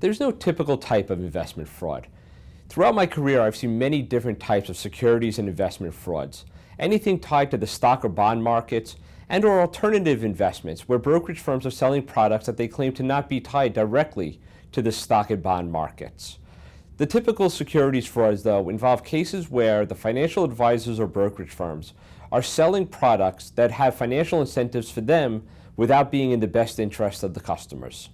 There's no typical type of investment fraud. Throughout my career, I've seen many different types of securities and investment frauds. Anything tied to the stock or bond markets, and or alternative investments where brokerage firms are selling products that they claim to not be tied directly to the stock and bond markets. The typical securities frauds, though, involve cases where the financial advisors or brokerage firms are selling products that have financial incentives for them without being in the best interest of the customers.